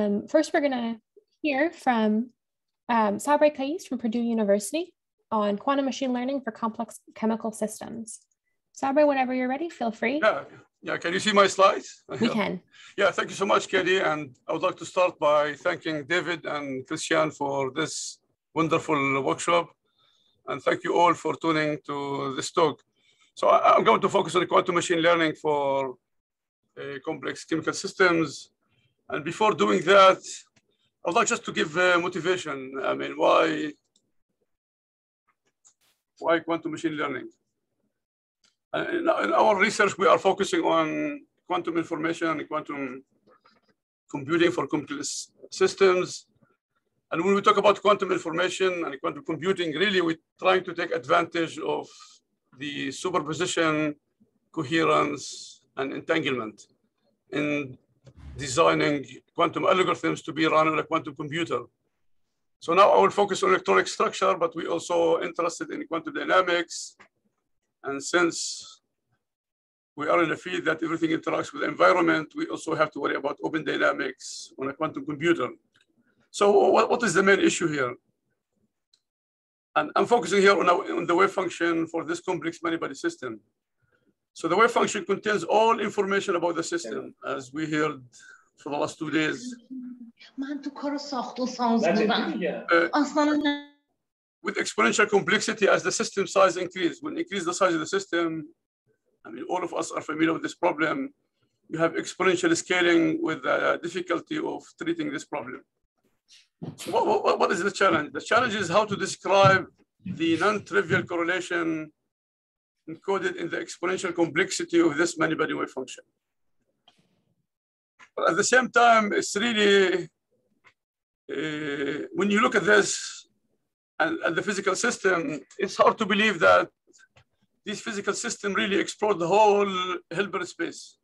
Um, first, we're going to hear from um, Sabre Kais from Purdue University on quantum machine learning for complex chemical systems. Sabre, whenever you're ready, feel free. Yeah, yeah. Can you see my slides? We can. Yeah, thank you so much, Katie. And I would like to start by thanking David and Christian for this wonderful workshop. And thank you all for tuning to this talk. So I, am going to focus on quantum machine learning for uh, complex chemical systems. And before doing that, I'd like just to give uh, motivation. I mean, why, why quantum machine learning? In, in our research, we are focusing on quantum information and quantum computing for complex systems. And when we talk about quantum information and quantum computing, really we're trying to take advantage of the superposition, coherence, and entanglement in designing quantum algorithms to be run on a quantum computer. So now I will focus on electronic structure, but we also interested in quantum dynamics. And since we are in a field that everything interacts with the environment, we also have to worry about open dynamics on a quantum computer. So what, what is the main issue here? And I'm focusing here on, on the wave function for this complex many-body system. So the wave function contains all information about the system, as we heard for the last two days. Uh, with exponential complexity as the system size increases. When increase the size of the system, I mean, all of us are familiar with this problem. You have exponential scaling with the difficulty of treating this problem. So what, what, what is the challenge? The challenge is how to describe the non-trivial correlation encoded in the exponential complexity of this many-body wave function. But at the same time, it's really, uh, when you look at this and, and, the physical system, it's hard to believe that this physical system really explored the whole Hilbert space.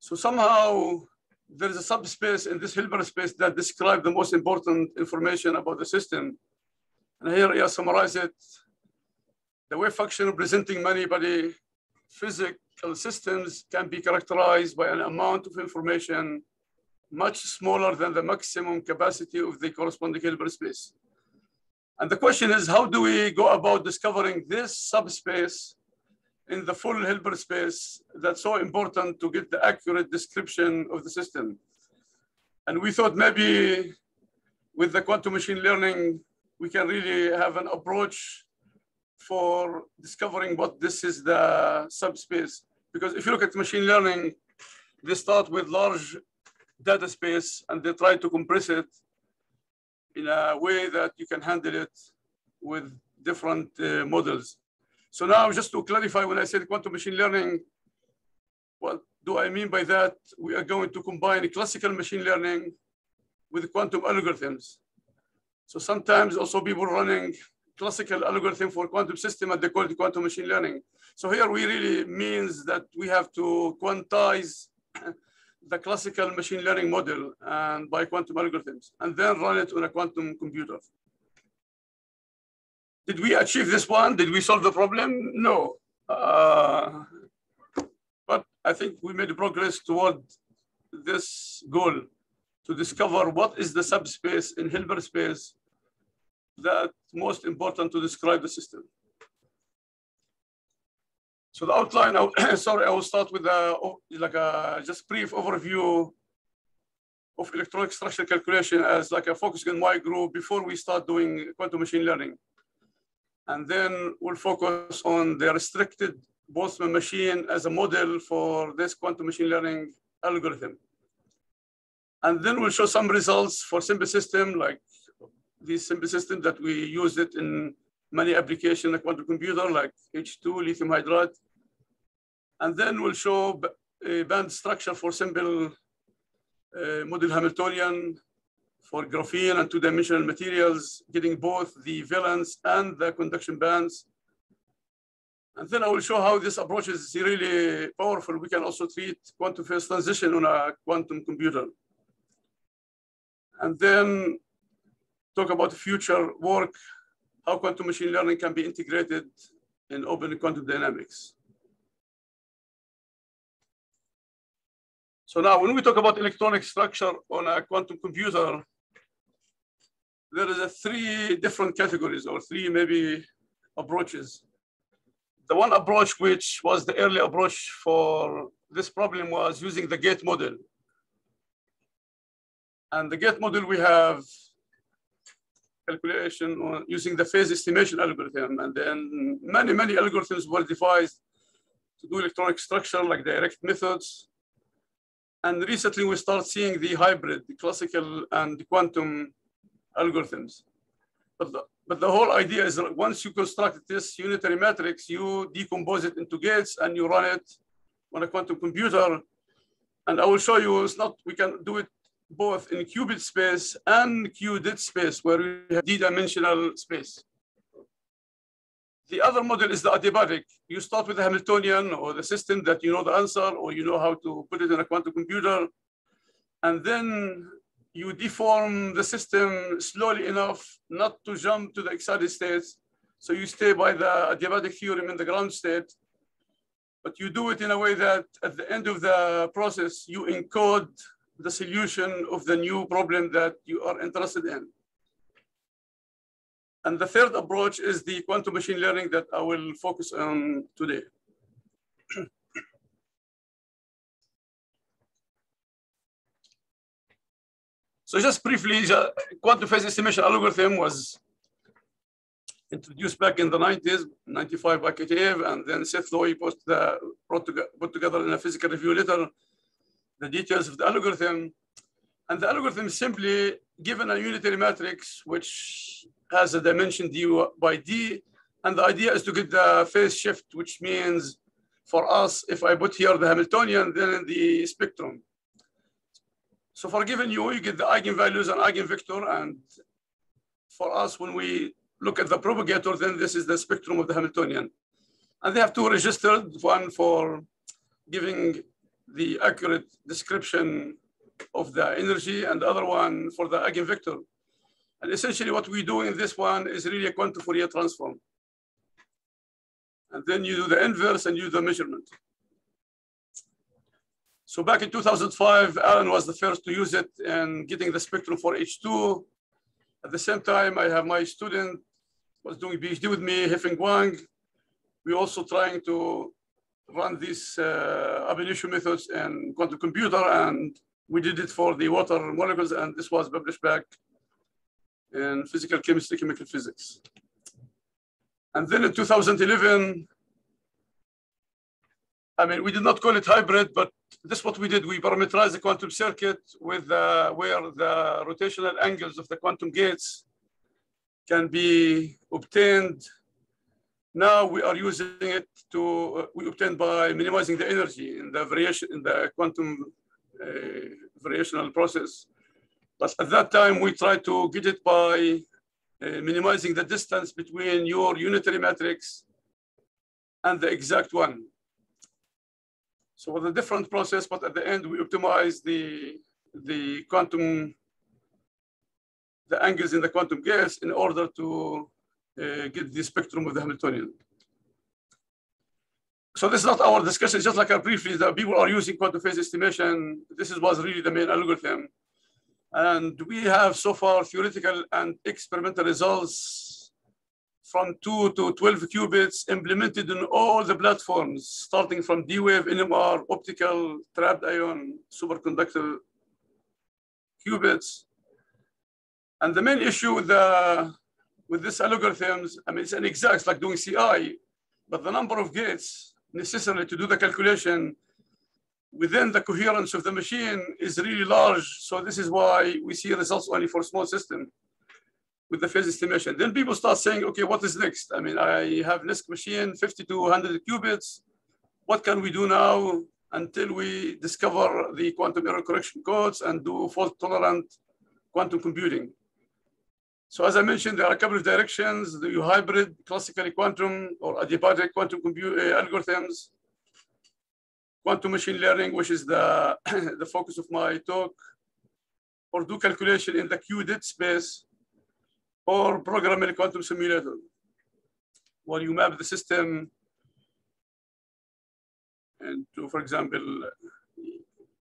So somehow there is a subspace in this Hilbert space that describe the most important information about the system. And here I summarize it. The wave function representing many-body physical systems can be characterized by an amount of information much smaller than the maximum capacity of the corresponding Hilbert space. And the question is, how do we go about discovering this subspace in the full Hilbert space that's so important to get the accurate description of the system. And we thought maybe with the quantum machine learning, we can really have an approach for discovering what this is the subspace. Because if you look at machine learning, they start with large data space and they try to compress it in a way that you can handle it with different uh, models. So now just to clarify, when I said quantum machine learning, what do I mean by that? We are going to combine classical machine learning with quantum algorithms. So sometimes also people running classical algorithm for quantum system and they call it quantum machine learning. So here we really means that we have to quantize the classical machine learning model and by quantum algorithms and then run it on a quantum computer. Did we achieve this one? Did we solve the problem? No. Uh, but I think we made progress toward this goal to discover what is the subspace in Hilbert space that's most important to describe the system. So the outline, I, sorry, I will start with a, like a just brief overview of electronic structure calculation as like a focus in my group before we start doing quantum machine learning. And then we'll focus on the restricted Boltzmann machine as a model for this quantum machine learning algorithm. And then we'll show some results for simple system, like these simple system that we use it in many applications, like quantum computer, like H2, lithium hydride. And then we'll show a band structure for simple uh, model Hamiltonian for graphene and two-dimensional materials, getting both the valence and the conduction bands. And then I will show how this approach is really powerful. We can also treat quantum phase transition on a quantum computer. And then talk about future work, how quantum machine learning can be integrated in open quantum dynamics. So now when we talk about electronic structure on a quantum computer, there is a three different categories or three maybe approaches. The one approach, which was the early approach for this problem was using the gate model. And the gate model, we have calculation on using the phase estimation algorithm. And then many, many algorithms were devised to do electronic structure like direct methods. And recently we start seeing the hybrid, the classical and the quantum algorithms. But the, but the whole idea is that once you construct this unitary matrix, you decompose it into gates and you run it on a quantum computer. And I will show you it's not, we can do it both in qubit space and qudit space where we have d-dimensional space. The other model is the adiabatic. You start with the Hamiltonian or the system that you know the answer or you know how to put it in a quantum computer. And then you deform the system slowly enough not to jump to the excited states. So you stay by the adiabatic theorem in the ground state, but you do it in a way that at the end of the process, you encode the solution of the new problem that you are interested in. And the third approach is the quantum machine learning that I will focus on today. so just briefly, quantum phase estimation algorithm was introduced back in the 90s, 95 by Kitaev, and then Seth Lloyd put, the, put together in a physical review letter the details of the algorithm. And the algorithm is simply given a unitary matrix, which has a dimension d by d. And the idea is to get the phase shift, which means for us, if I put here the Hamiltonian, then the spectrum. So for given u, you get the eigenvalues and eigenvector. And for us, when we look at the propagator, then this is the spectrum of the Hamiltonian. And they have two registered, one for giving the accurate description of the energy and the other one for the eigenvector. And essentially what we do in this one is really a quantum Fourier transform. And then you do the inverse and you do the measurement. So back in 2005, Alan was the first to use it in getting the spectrum for H2. At the same time, I have my student was doing PhD with me, Haifeng Wang. We also trying to run these uh, ab initio methods in quantum computer, and we did it for the water molecules, and this was published back in physical chemistry, chemical physics. And then in 2011, I mean, we did not call it hybrid, but this is what we did. We parameterized the quantum circuit with uh, where the rotational angles of the quantum gates can be obtained now we are using it to, uh, we obtain by minimizing the energy in the variation, in the quantum uh, variational process. But at that time, we tried to get it by uh, minimizing the distance between your unitary matrix and the exact one. So with a different process, but at the end, we optimize the, the quantum, the angles in the quantum gas in order to uh, get the spectrum of the Hamiltonian. So this is not our discussion, just like I briefly, that people are using quantum phase estimation. This is, was really the main algorithm. And we have so far theoretical and experimental results from two to 12 qubits implemented in all the platforms, starting from D-Wave, NMR, optical, trapped ion, superconductor qubits. And the main issue with the with these algorithms, I mean, it's an exact, it's like doing CI, but the number of gates necessary to do the calculation within the coherence of the machine is really large. So this is why we see results only for small system with the phase estimation. Then people start saying, okay, what is next? I mean, I have NISQ machine, 50 to 100 qubits. What can we do now until we discover the quantum error correction codes and do fault tolerant quantum computing? So as I mentioned, there are a couple of directions, the hybrid, classically quantum or adiabatic quantum compute uh, algorithms, quantum machine learning, which is the, the focus of my talk, or do calculation in the qudit space, or program a quantum simulator, where you map the system and to, for example,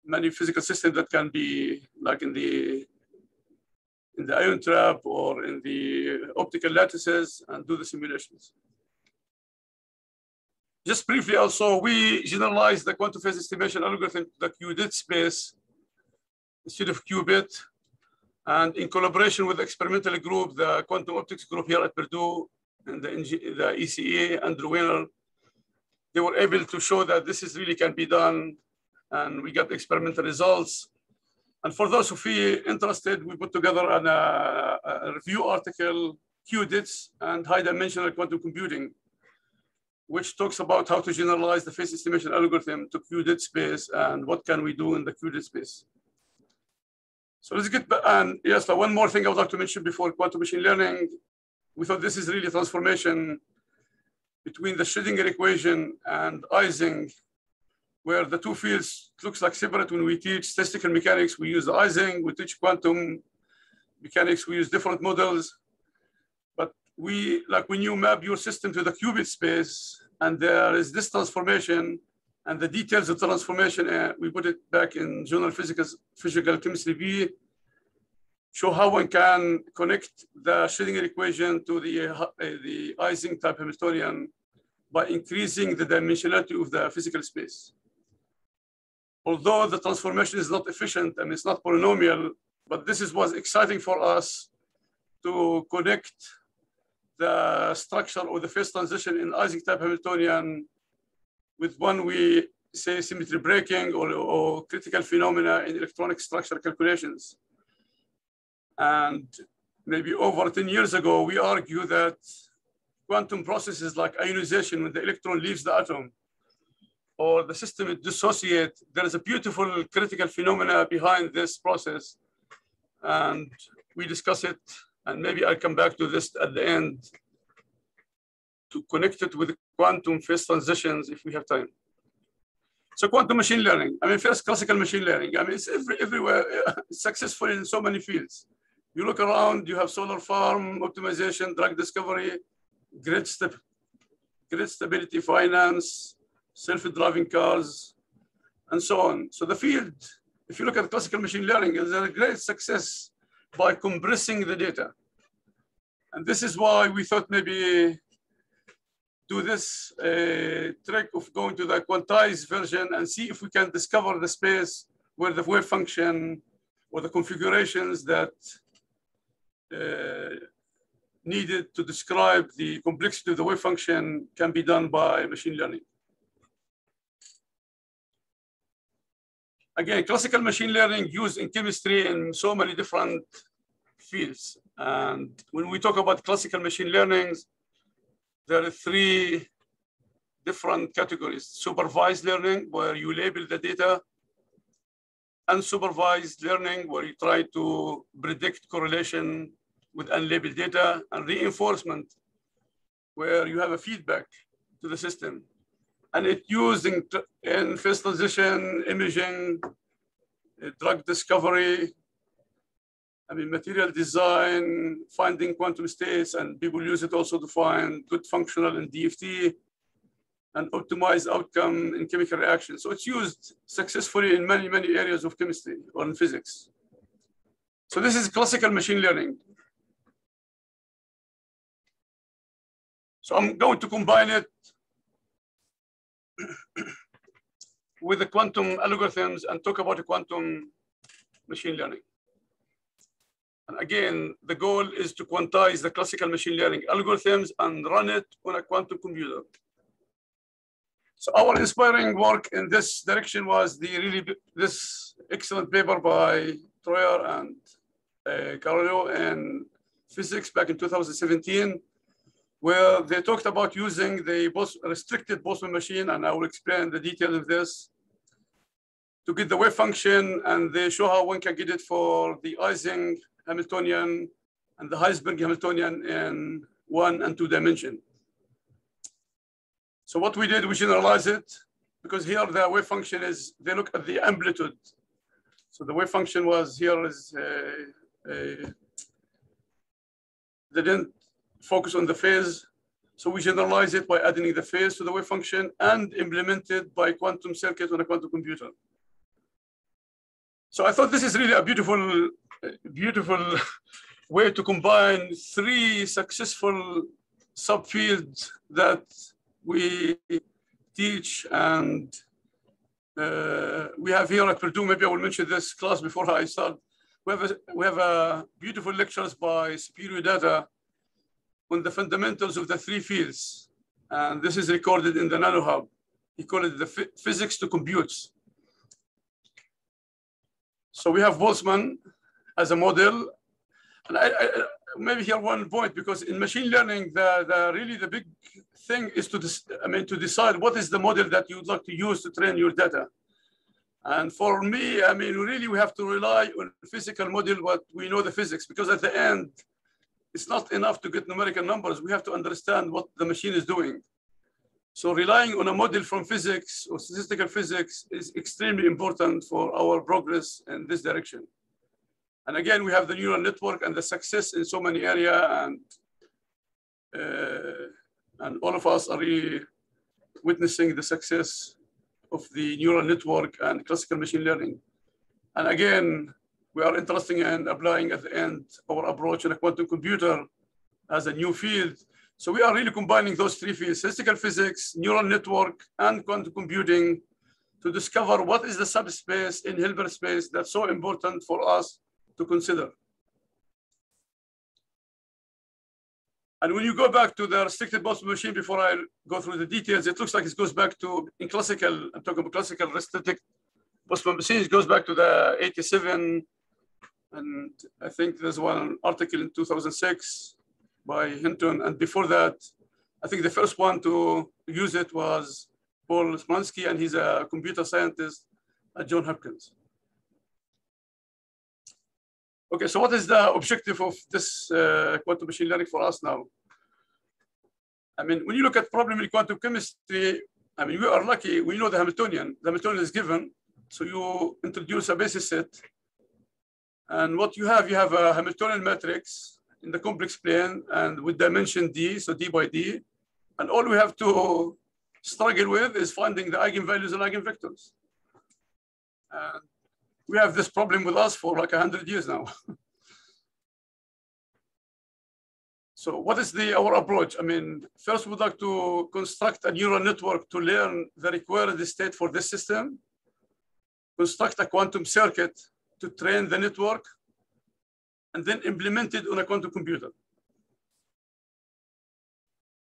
many physical systems that can be like in the in the ion trap or in the optical lattices and do the simulations. Just briefly also, we generalized the quantum phase estimation algorithm to the qubit space instead of qubit. And in collaboration with the experimental group, the quantum optics group here at Purdue and the, the ECE, Andrew Weiner, they were able to show that this is really can be done. And we got experimental results. And for those who feel interested, we put together an, uh, a review article, qudits and high dimensional quantum computing, which talks about how to generalize the phase estimation algorithm to qudit space and what can we do in the qudit space. So let's get back. And yes, one more thing I would like to mention before quantum machine learning. We thought this is really a transformation between the Schrodinger equation and Ising, where the two fields looks like separate when we teach statistical mechanics, we use the Ising, we teach quantum mechanics, we use different models. But we, like when you map your system to the qubit space, and there is this transformation, and the details of the transformation, uh, we put it back in Journal Physical, Physical Chemistry B, show how one can connect the Schrodinger equation to the, uh, the Ising type Hamiltonian by increasing the dimensionality of the physical space. Although the transformation is not efficient and it's not polynomial, but this is was exciting for us to connect the structure or the phase transition in Ising type Hamiltonian with one we say symmetry breaking or, or critical phenomena in electronic structure calculations. And maybe over 10 years ago, we argue that quantum processes like ionization when the electron leaves the atom or the system dissociate, there is a beautiful critical phenomena behind this process. And we discuss it, and maybe I'll come back to this at the end to connect it with quantum phase transitions if we have time. So quantum machine learning, I mean, first classical machine learning, I mean, it's every, everywhere, successful in so many fields. You look around, you have solar farm optimization, drug discovery, grid, st grid stability finance, self-driving cars, and so on. So the field, if you look at classical machine learning, is a great success by compressing the data. And this is why we thought maybe do this uh, trick of going to the quantized version and see if we can discover the space where the wave function or the configurations that uh, needed to describe the complexity of the wave function can be done by machine learning. Again, classical machine learning used in chemistry in so many different fields. And when we talk about classical machine learning, there are three different categories. Supervised learning, where you label the data. Unsupervised learning, where you try to predict correlation with unlabeled data and reinforcement, where you have a feedback to the system. And it used in, in transition, imaging, uh, drug discovery, I mean, material design, finding quantum states, and people use it also to find good functional in DFT and optimize outcome in chemical reactions. So it's used successfully in many, many areas of chemistry or in physics. So this is classical machine learning. So I'm going to combine it with the quantum algorithms and talk about quantum machine learning. And again, the goal is to quantize the classical machine learning algorithms and run it on a quantum computer. So our inspiring work in this direction was the really this excellent paper by Troyer and uh, Carleo in physics back in 2017 where they talked about using the restricted Boltzmann machine, and I will explain the details of this, to get the wave function, and they show how one can get it for the Ising Hamiltonian and the Heisenberg Hamiltonian in one and two dimension. So what we did, we generalize it, because here the wave function is, they look at the amplitude. So the wave function was here is, uh, they didn't focus on the phase. So we generalize it by adding the phase to the wave function and implement it by quantum circuit on a quantum computer. So I thought this is really a beautiful, beautiful way to combine three successful subfields that we teach and uh, we have here at Purdue, maybe I will mention this class before I start. We have, a, we have a beautiful lectures by Supriyo Datta on the fundamentals of the three fields. And this is recorded in the NanoHub. He called it the physics to computes. So we have Boltzmann as a model. And I, I, maybe here one point, because in machine learning, the, the really the big thing is to, I mean, to decide what is the model that you'd like to use to train your data. And for me, I mean, really we have to rely on physical model, what we know the physics, because at the end, it's not enough to get numerical numbers. We have to understand what the machine is doing. So relying on a model from physics or statistical physics is extremely important for our progress in this direction. And again, we have the neural network and the success in so many areas and, uh, and all of us are really witnessing the success of the neural network and classical machine learning. And again, we are interested in applying at the end our approach in a quantum computer as a new field so we are really combining those three fields, statistical physics, neural network, and quantum computing to discover what is the subspace in Hilbert space that's so important for us to consider. And when you go back to the restricted Boltzmann machine, before I go through the details, it looks like it goes back to, in classical, I'm talking about classical restricted Boltzmann machines, it goes back to the 87, and I think there's one article in 2006 by Hinton. And before that, I think the first one to use it was Paul Smolensky, and he's a computer scientist at Johns Hopkins. Okay, so what is the objective of this uh, quantum machine learning for us now? I mean, when you look at problem in quantum chemistry, I mean, we are lucky, we know the Hamiltonian. The Hamiltonian is given, so you introduce a basis set. And what you have, you have a Hamiltonian matrix in the complex plane and with dimension d, so d by d. And all we have to struggle with is finding the eigenvalues and eigenvectors. And we have this problem with us for like 100 years now. so what is the our approach? I mean, first we'd like to construct a neural network to learn the required state for this system, construct a quantum circuit to train the network, and then implemented on a quantum computer.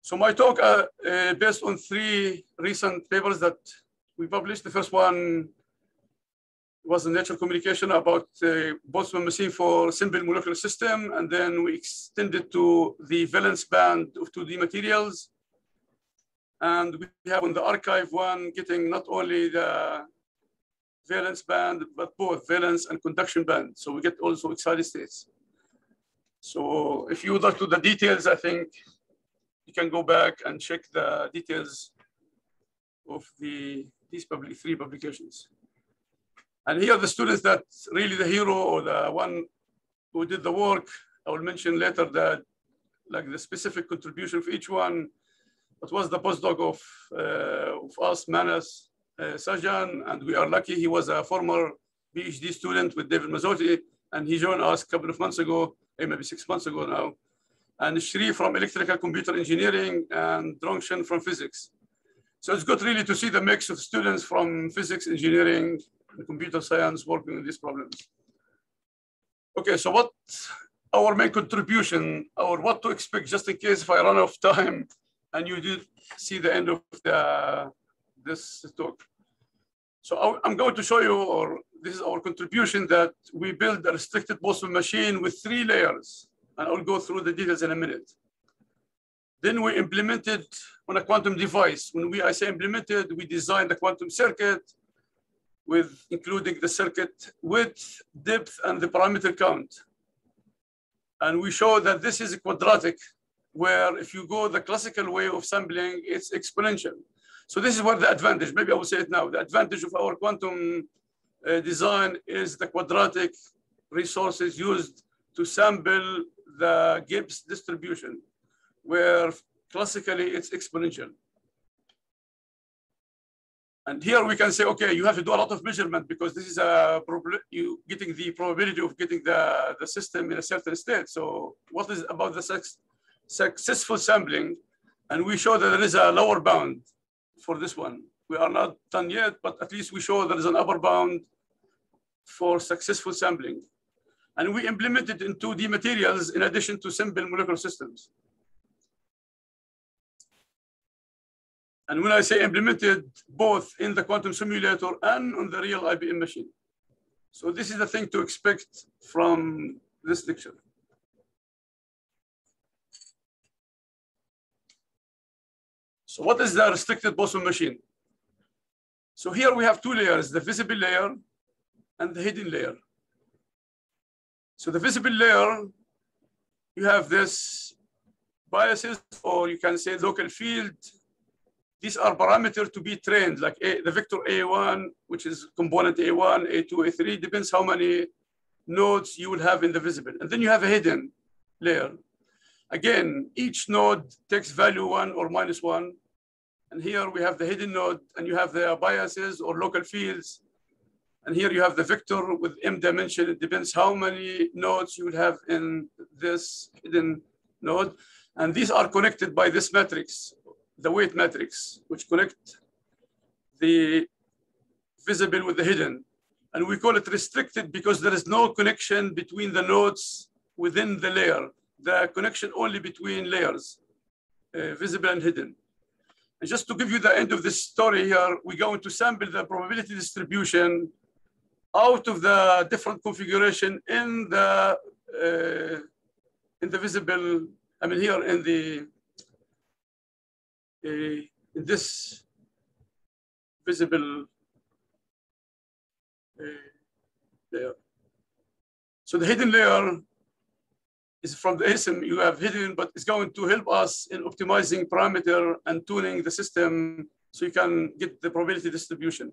So my talk uh, uh, based on three recent papers that we published. The first one was in Nature Communication about uh, Boltzmann machine for simple molecular system, and then we extended to the valence band of 2D materials. And we have on the arXiv one getting not only the valence band, but both valence and conduction band. So we get also excited states. So if you would like to the details, I think you can go back and check the details of the these public three publications. And here are the students that really the hero or the one who did the work. I will mention later that like the specific contribution of each one. It was the postdoc of, uh, of us, Manas, uh, Sajjan, and we are lucky he was a former PhD student with David Mazziotti, and he joined us a couple of months ago, eh, maybe six months ago now. And Shri from electrical computer engineering and Drongshen from physics. So it's good really to see the mix of students from physics, engineering, and computer science working on these problems. Okay, so what our main contribution or what to expect just in case if I run out of time and you did see the end of the, this talk. So I'm going to show you, or this is our contribution, that we build a restricted Boltzmann machine with three layers. And I'll go through the details in a minute. Then we implemented on a quantum device. When we, I say implemented, we designed the quantum circuit with including the circuit width, depth, and the parameter count. And we show that this is a quadratic, where if you go the classical way of sampling, it's exponential. So this is what the advantage, maybe I will say it now, the advantage of our quantum uh, design is the quadratic resources used to sample the Gibbs distribution, where classically it's exponential. And here we can say, okay, you have to do a lot of measurement because this is a you getting the probability of getting the, the system in a certain state. So what is about the successful sampling? And we show that there is a lower bound for this one. We are not done yet, but at least we show there is an upper bound for successful sampling. And we implemented in 2D materials in addition to simple molecular systems. And when I say implemented, both in the quantum simulator and on the real IBM machine. So this is the thing to expect from this lecture. So what is the restricted Boltzmann machine? So here we have two layers, the visible layer and the hidden layer. So the visible layer, you have this biases, or you can say local field these are parameters to be trained, like a, the vector A1, which is component A1, A2, A3, depends how many nodes you will have in the visible. And then you have a hidden layer. Again, each node takes value one or minus one. And here we have the hidden node and you have the biases or local fields. And here you have the vector with m dimension. It depends how many nodes you will have in this hidden node. And these are connected by this matrix the weight matrix, which connect the visible with the hidden. And we call it restricted because there is no connection between the nodes within the layer. The connection only between layers, uh, visible and hidden. And just to give you the end of this story here, we're going to sample the probability distribution out of the different configuration in the uh, in the visible, I mean here in the in this visible layer. So the hidden layer is from the ASIM you have hidden, but it's going to help us in optimizing parameter and tuning the system so you can get the probability distribution.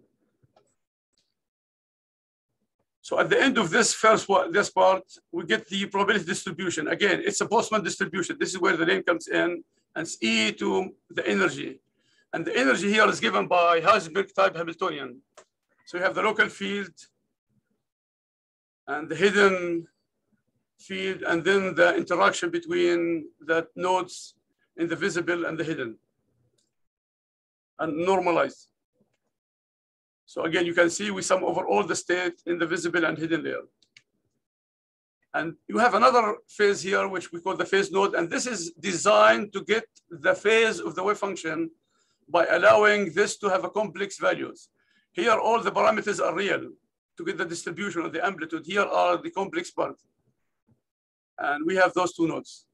So at the end of this first this part, we get the probability distribution. Again, it's a Boltzmann distribution. This is where the name comes in and it's E to the energy. And the energy here is given by Heisenberg type Hamiltonian. So you have the local field and the hidden field, and then the interaction between the nodes in the visible and the hidden and normalized. So again, you can see we sum over all the state in the visible and hidden layer. And you have another phase here, which we call the phase node. And this is designed to get the phase of the wave function by allowing this to have a complex values. Here, all the parameters are real to get the distribution of the amplitude. Here are the complex part. And we have those two nodes.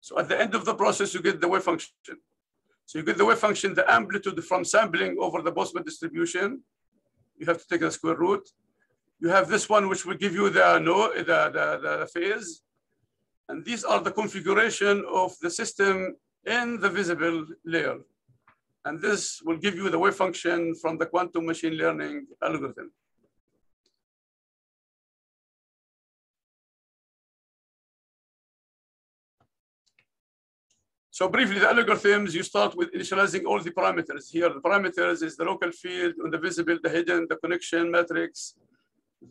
So at the end of the process, you get the wave function. So you get the wave function, the amplitude from sampling over the Boltzmann distribution. You have to take the square root. You have this one, which will give you the, no, the, the, the phase. And these are the configuration of the system in the visible layer. And this will give you the wave function from the quantum machine learning algorithm. So briefly, the algorithms, you start with initializing all the parameters. Here, the parameters is the local field on the visible, the hidden, the connection matrix,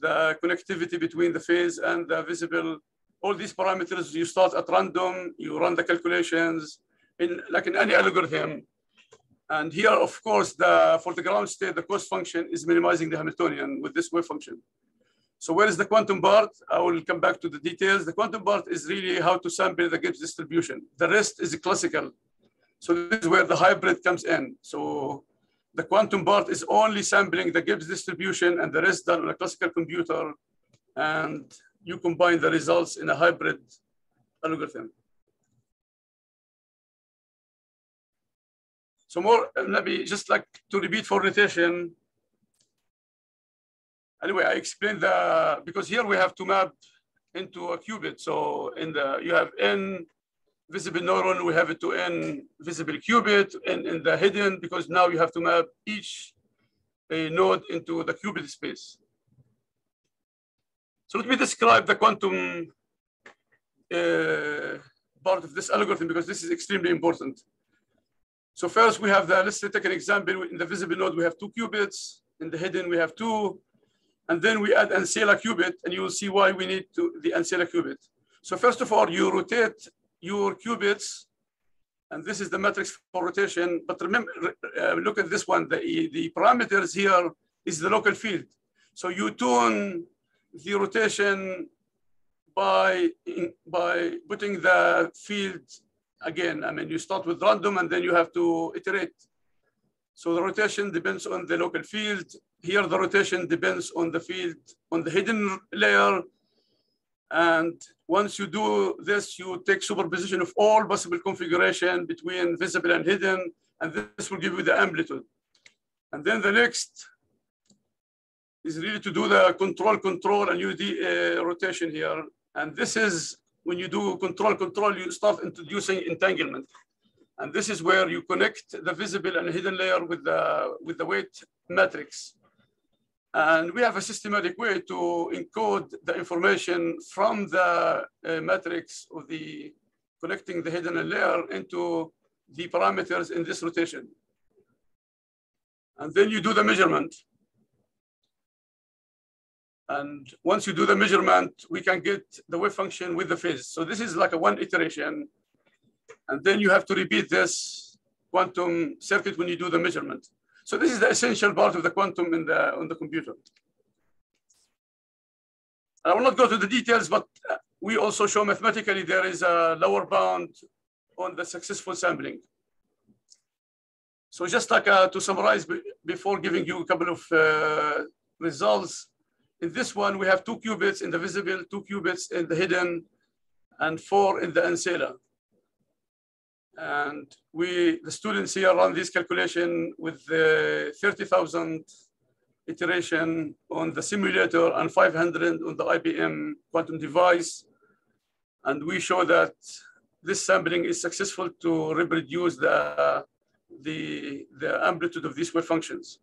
the connectivity between the phase and the visible, all these parameters, you start at random, you run the calculations in like in any algorithm. And here, of course, the for the ground state, the cost function is minimizing the Hamiltonian with this wave function. So where is the quantum part? I will come back to the details. The quantum part is really how to sample the Gibbs distribution. The rest is classical. So this is where the hybrid comes in. So the quantum part is only sampling the Gibbs distribution and the rest done on a classical computer. And you combine the results in a hybrid algorithm. So more, uh, maybe just like to repeat for notation. Anyway, I explained the, because here we have to map into a qubit. So in the, you have n visible neuron, we have it to n visible qubit, and in the hidden, because now you have to map each a node into the qubit space. So let me describe the quantum uh, part of this algorithm because this is extremely important. So first we have the, let's take an example. In the visible node, we have two qubits. In the hidden, we have two. And then we add ancilla qubit, and you will see why we need to the ancilla qubit. So first of all, you rotate your qubits, and this is the matrix for rotation. But remember, uh, look at this one. The, the parameters here is the local field. So you tune the rotation by, by putting the field again. I mean, you start with random and then you have to iterate. So the rotation depends on the local field. Here, the rotation depends on the field, on the hidden layer. And once you do this, you take superposition of all possible configuration between visible and hidden, and this will give you the amplitude. And then the next is really to do the control, control, and UD uh, rotation here. And this is when you do control, control, you start introducing entanglement. And this is where you connect the visible and hidden layer with the, with the weight matrix. And we have a systematic way to encode the information from the uh, matrix of the connecting the hidden layer into the parameters in this rotation. And then you do the measurement. And once you do the measurement, we can get the wave function with the phase. So this is like a one iteration. And then you have to repeat this quantum circuit when you do the measurement. So this is the essential part of the quantum in the, on the computer. I will not go to the details, but we also show mathematically there is a lower bound on the successful sampling. So just like uh, to summarize before giving you a couple of uh, results, in this one, we have two qubits in the visible, two qubits in the hidden, and four in the ancilla. And we, the students here run this calculation with the 30,000 iteration on the simulator and 500 on the IBM quantum device. And we show that this sampling is successful to reproduce the, the, the amplitude of these wave functions.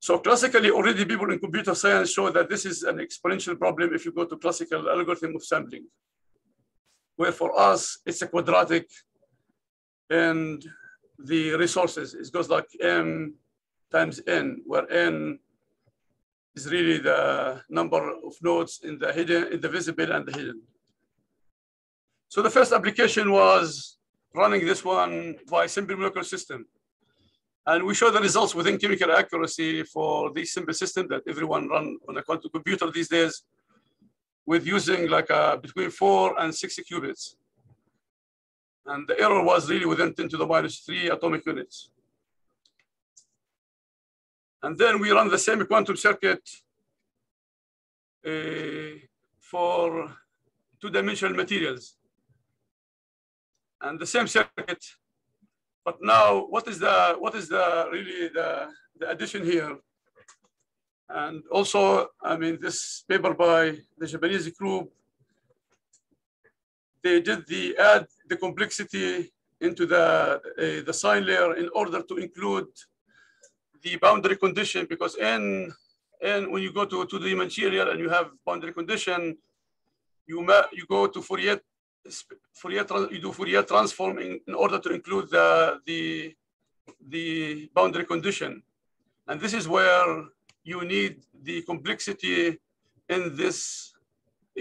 So classically, already people in computer science show that this is an exponential problem if you go to classical algorithm of sampling, where for us, it's a quadratic and the resources, it goes like m times n, where n is really the number of nodes in the hidden, in the visible and the hidden. So the first application was running this one by simple molecular system. And we show the results within chemical accuracy for this simple system that everyone run on a quantum computer these days with using like a, between four and six qubits. And the error was really within 10 to the minus three atomic units. And then we run the same quantum circuit uh, for two-dimensional materials. And the same circuit but now, what is the what is the really the, the addition here? And also, I mean, this paper by the Japanese group, they did the add the complexity into the uh, the sign layer in order to include the boundary condition because n and when you go to to the material and you have boundary condition, you you go to Fourier Fourier you do Fourier transform in, in order to include the, the, the boundary condition. And this is where you need the complexity in this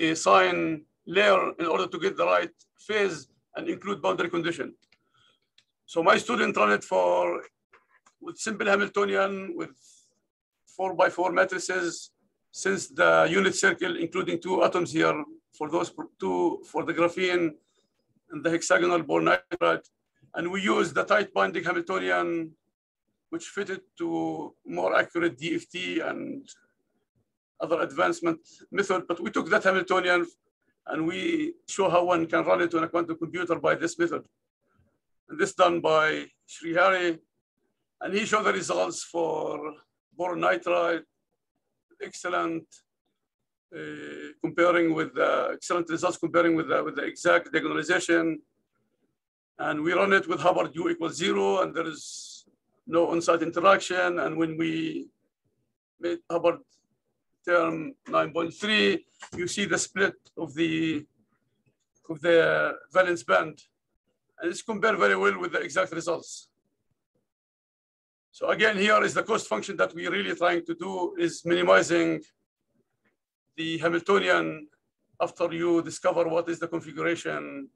uh, sign layer in order to get the right phase and include boundary condition. So my student run it for with simple Hamiltonian with four by four matrices since the unit circle, including two atoms here for those two, for the graphene and the hexagonal boron nitride. And we use the tight binding Hamiltonian, which fitted to more accurate DFT and other advancement method. But we took that Hamiltonian and we show how one can run it on a quantum computer by this method. And this done by Srihari. And he showed the results for boron nitride, excellent uh, comparing with the excellent results comparing with the, with the exact diagonalization. And we run it with Hubbard U equals zero, and there is no on-site interaction. And when we made Hubbard term 9.3, you see the split of the of the valence band. And it's compared very well with the exact results. So again, here is the cost function that we're really trying to do is minimizing the Hamiltonian after you discover what is the configuration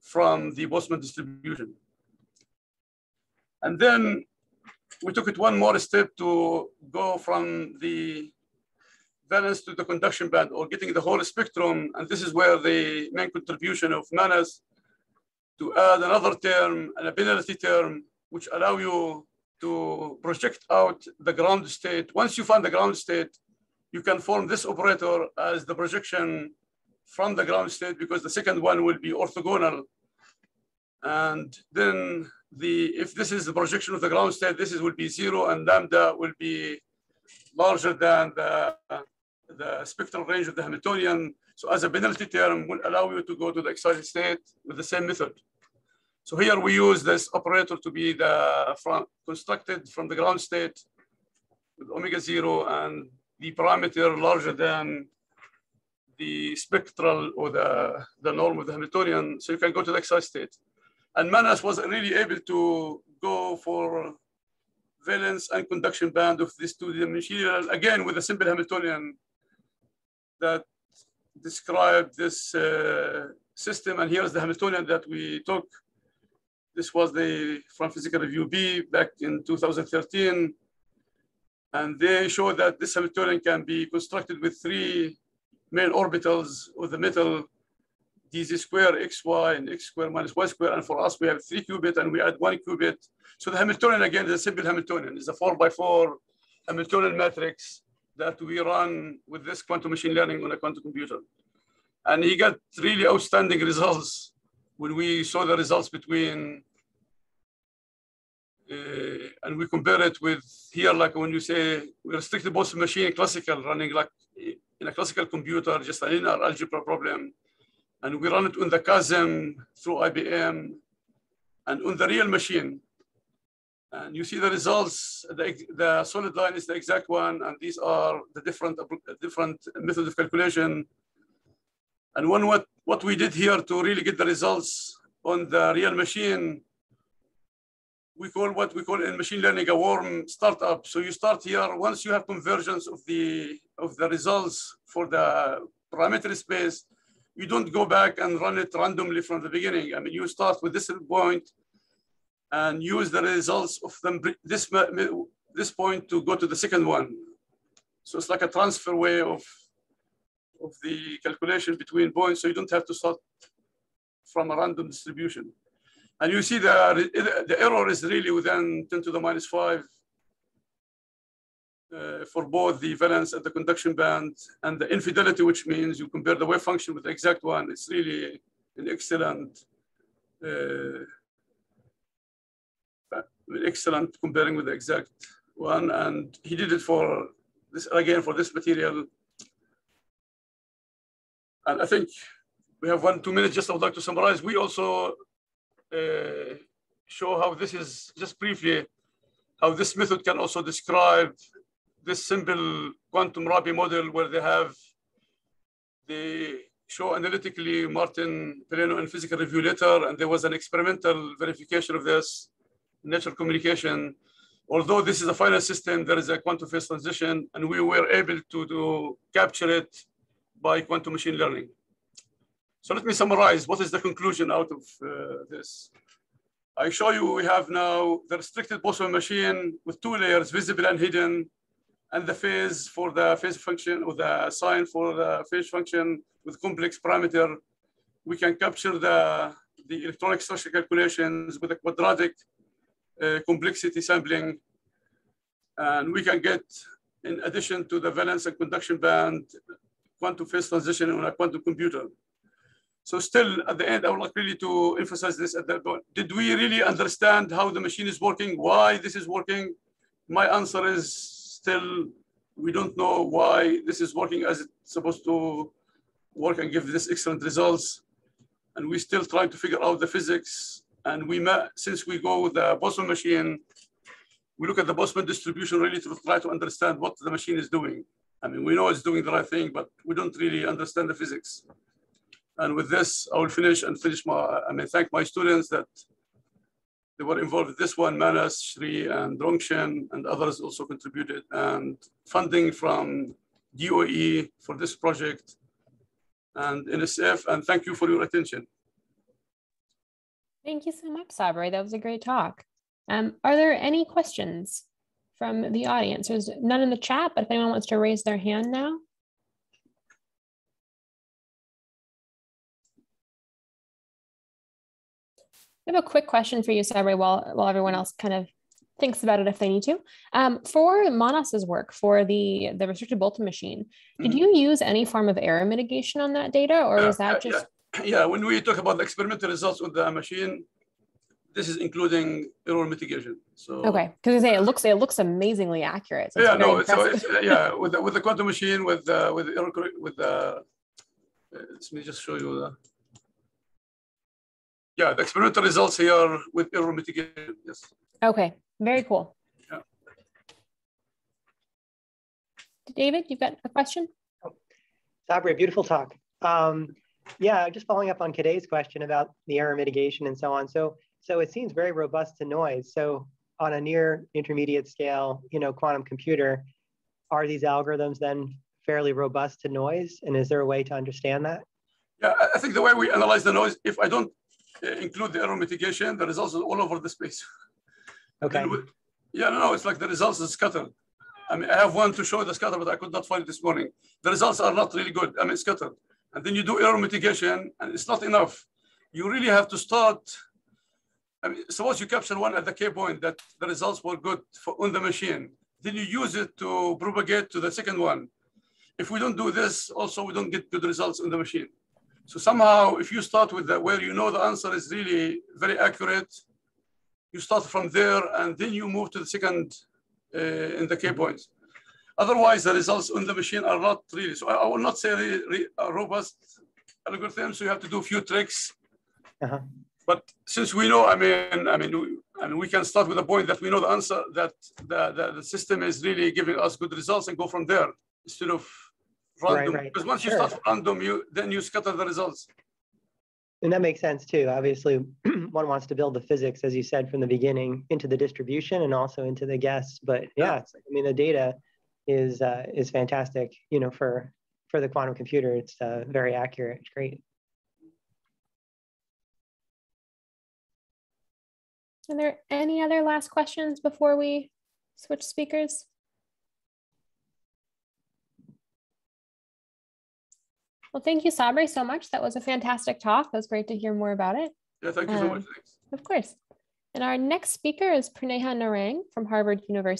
from the Boltzmann distribution. And then we took it one more step to go from the valence to the conduction band or getting the whole spectrum. And this is where the main contribution of Manas to add another term and a penalty term, which allow you to project out the ground state. Once you find the ground state, you can form this operator as the projection from the ground state because the second one will be orthogonal. And then the if this is the projection of the ground state, this is, will be zero and lambda will be larger than the, the spectral range of the Hamiltonian. So as a penalty term will allow you to go to the excited state with the same method. So here we use this operator to be the constructed from the ground state with omega zero and the parameter larger than the spectral or the, the norm of the Hamiltonian. So you can go to the excited state. And Manas was really able to go for valence and conduction band of this two-dimensional, again, with a simple Hamiltonian that described this uh, system. And here's the Hamiltonian that we took. This was the from Physical Review B back in 2013. And they showed that this Hamiltonian can be constructed with three main orbitals of the metal dz square xy and x square minus y square. And for us, we have three qubit and we add one qubit. So the Hamiltonian, again, is a simple Hamiltonian. It's a four by four Hamiltonian matrix that we run with this quantum machine learning on a quantum computer. And he got really outstanding results when we saw the results between, uh, and we compare it with here, like when you say we restricted Boltzmann machine classical running like in a classical computer, just an linear algebra problem and we run it on the QASM through IBM and on the real machine. And you see the results, the, the solid line is the exact one, and these are the different, different methods of calculation. And one what, what we did here to really get the results on the real machine, we call what we call in machine learning a warm startup. So you start here, once you have convergence of the, of the results for the parameter space, you don't go back and run it randomly from the beginning. I mean, you start with this point and use the results of them, this, this point to go to the second one. So it's like a transfer way of, of the calculation between points. So you don't have to start from a random distribution. And you see the, the error is really within 10 to the minus five uh, for both the valence and the conduction band and the infidelity, which means you compare the wave function with the exact one. It's really an excellent, uh, excellent comparing with the exact one. And he did it for this, again, for this material. And I think we have one, two minutes, just I would like to summarize. We also uh, show how this is, just briefly, how this method can also describe this simple quantum Rabi model where they have, they show analytically Martin Plenio in physical review letter, and there was an experimental verification of this natural communication. Although this is a finite system, there is a quantum phase transition, and we were able to, to capture it by quantum machine learning. So let me summarize. What is the conclusion out of uh, this? I show you we have now the restricted Boltzmann machine with two layers, visible and hidden, and the phase for the phase function or the sign for the phase function with complex parameter. We can capture the, the electronic structure calculations with a quadratic uh, complexity sampling. And we can get, in addition to the valence and conduction band, quantum phase transition on a quantum computer. So still, at the end, I would like really to emphasize this at that point. Did we really understand how the machine is working, why this is working? My answer is still, we don't know why this is working as it's supposed to work and give this excellent results. And we still trying to figure out the physics. And we met, since we go with the Boltzmann machine, we look at the Boltzmann distribution really to try to understand what the machine is doing. I mean, we know it's doing the right thing, but we don't really understand the physics. And with this, I will finish and finish my, I mean, thank my students that they were involved. With this one, Manas, Shree, and Rongxin, and others also contributed, and funding from DOE for this project and NSF. And thank you for your attention. Thank you so much, Sabre. That was a great talk. Um, are there any questions from the audience? There's none in the chat, but if anyone wants to raise their hand now. I have a quick question for you, Sabre, while, while everyone else kind of thinks about it if they need to. Um, for Manas's work, for the, the restricted Boltzmann machine, did mm-hmm. you use any form of error mitigation on that data or was that just? Yeah. yeah, when we talk about the experimental results with the machine, this is including error mitigation. So okay, because it looks it looks amazingly accurate. So yeah, no, it's, it's, yeah, with the, with the quantum machine, with uh, with error with the. Uh, let me just show you the yeah, the experimental results here with error mitigation. Yes. Okay, very cool. Yeah. David, you've got a question? Oh, Sabre, beautiful talk. Um, yeah, just following up on today's question about the error mitigation and so on. So, so it seems very robust to noise. So on a near intermediate scale, you know, quantum computer, are these algorithms then fairly robust to noise? And is there a way to understand that? Yeah, I think the way we analyze the noise, if I don't include the error mitigation, the results are all over the space. Okay. yeah, no, no, it's like the results are scattered. I mean, I have one to show the scatter, but I could not find it this morning. The results are not really good. I mean, scattered. And then you do error mitigation, and it's not enough. You really have to start. I mean, suppose you capture one at the K point that the results were good for, on the machine. Then you use it to propagate to the second one. If we don't do this, also we don't get good results on the machine. So somehow, if you start with that, where you know the answer is really very accurate, you start from there and then you move to the second uh, in the K points. Otherwise, the results on the machine are not really, so I, I will not say really, really robust algorithm, so you have to do a few tricks. Uh -huh. But since we know, I mean, I mean, we, I mean, we can start with the point that we know the answer, that the, the, the system is really giving us good results and go from there instead of random. Right, right. Because once sure. you start random, you then you scatter the results. And that makes sense too. Obviously, one wants to build the physics, as you said from the beginning, into the distribution and also into the guests. But yeah, I mean, the data is uh, is fantastic. You know, for for the quantum computer, it's uh, very accurate. It's great. Are there any other last questions before we switch speakers? Well, thank you, Sabre, so much. That was a fantastic talk. It was great to hear more about it. Yeah, thank you so much. Thanks. Of course. And our next speaker is Prineha Narang from Harvard University.